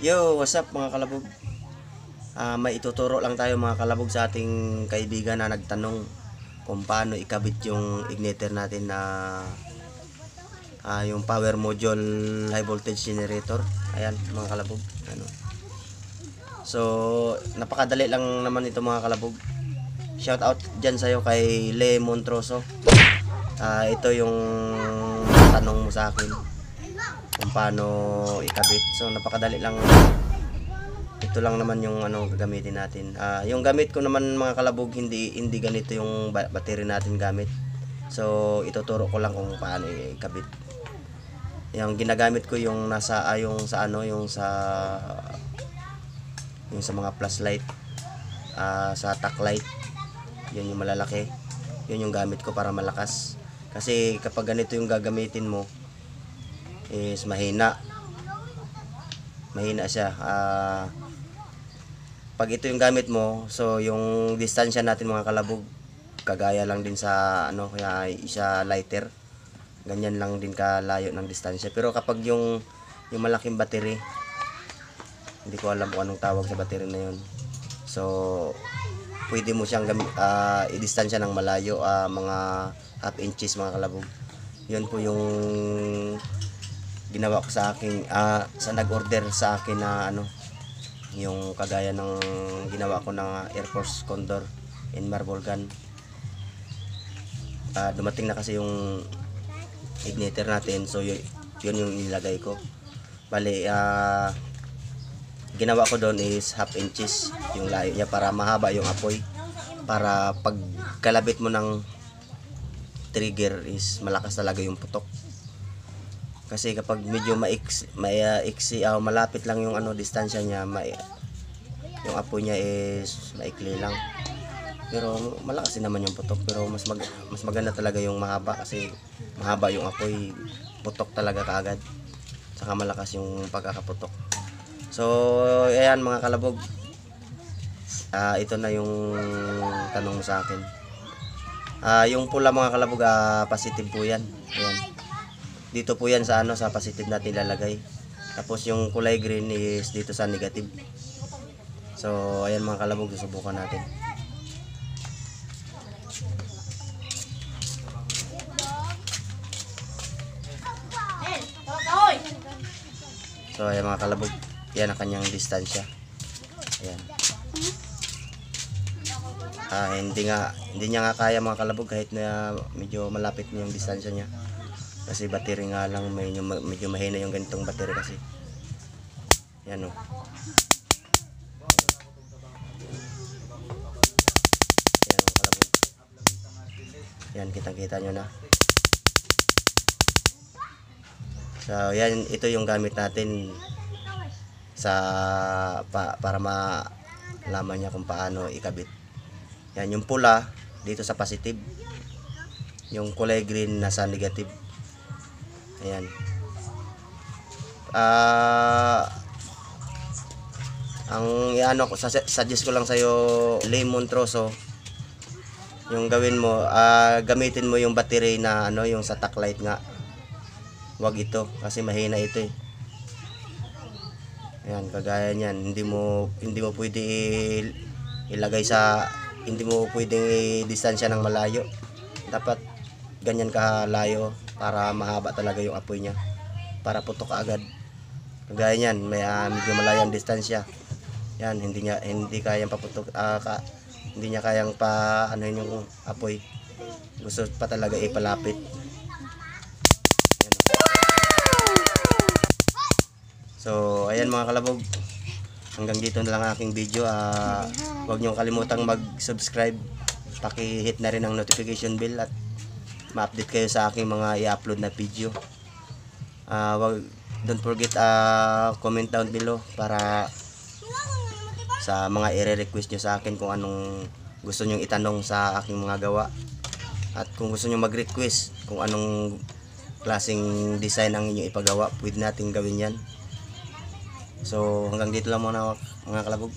Yo, what's up mga kalabog? Ah, may ituturo lang tayo mga kalabog sa ating kaibigan na nagtanong kung paano ikabit yung igniter natin na ah, yung power module high voltage generator. Ayan mga kalabog. Ano. So, napakadali lang naman ito mga kalabog. Shout out dyan sa'yo kay Le Montroso. Ah, ito yung tanong mo sa akin kung paano ikabit. So napakadali lang. Ito lang naman yung ano gagamitin natin. Ah, yung gamit ko naman mga kalabog hindi hindi ganito yung ba- battery natin gamit. So ituturo ko lang kung paano ikabit. Yung ginagamit ko yung nasa ah, yung sa ano yung sa yung sa mga plus light ah, sa tack light yun yung malalaki yun yung gamit ko para malakas kasi kapag ganito yung gagamitin mo is mahina. Mahina siya. Ah, pag ito yung gamit mo so yung distansya natin mga kalabog kagaya lang din sa ano kaya isa lighter ganyan lang din kalayo ng distansya. Pero kapag yung yung malaking battery hindi ko alam kung anong tawag sa battery na yun. So pwede mo siyang ah, i-distansya ng malayo ah, mga half inches mga kalabog. Yun po yung ginawa ko sa aking ah, sa nag-order sa akin na ano yung kagaya ng ginawa ko ng Air Force Condor in Marble Gun Ah, dumating na kasi yung igniter natin so yun, yun yung nilagay ko. Bali ah ginawa ko doon is half inches yung layo niya para mahaba yung apoy. Para pag kalabit mo ng trigger is malakas talaga yung putok kasi kapag medyo maiksi, may uh, iksi, ah, malapit lang yung ano distansya niya, may, yung apoy niya is maikli lang. Pero malakas din naman yung putok, pero mas mag, mas maganda talaga yung mahaba kasi mahaba yung apoy, putok talaga kaagad. Saka malakas yung pagkakaputok. So, ayan mga kalabog. Ah, ito na yung tanong sa akin. Ah, yung pula mga kalabog, ah, positive po yan. Ayan dito po yan sa ano sa positive natin ilalagay. Tapos yung kulay green is dito sa negative. So ayan mga kalabog susubukan natin. So ayan mga kalabog yan ang kanyang distansya. Ayan. Ah hindi nga hindi niya nga kaya mga kalabog kahit na medyo malapit na yung distansya niya kasi battery nga lang medyo, medyo mahina yung ganitong battery kasi. Yan o yan ang kalabog. Yan kitang kita nyo na. So yan ito yung gamit natin sa pa, para malaman niya kung paano ikabit. Yan yung pula dito sa positive. Yung kulay green nasa negative Ayan. Ah ang iano ko suggest ko lang sa lemon troso yung gawin mo ah gamitin mo yung battery na ano yung sa tack light nga. Wag ito kasi mahina ito eh. Ayan, kagaya niyan, hindi mo hindi mo pwede ilagay sa hindi mo pwedeng i-distansya ng malayo. Dapat ganyan kalayo para mahaba talaga yung apoy niya. Para putok agad. Kagaya niyan may ah, medyo malayo ang distansya. Yan hindi niya hindi kayang paputok ah, ka, hindi niya kayang pa ano yung apoy. Gusto pa talaga ipalapit. So ayan mga kalabog. Hanggang dito na lang ang aking video. Ah huwag niyong kalimutang mag subscribe paki-hit na rin ang notification bell at ma-update kayo sa aking mga i-upload na video. Ah, wag don't forget ah comment down below para sa mga i-request nyo sa akin kung anong gusto nyo itanong sa aking mga gawa. At kung gusto nyo mag-request kung anong klaseng design ang inyong ipagawa, pwede natin gawin yan. So hanggang dito lang muna mga kalabog.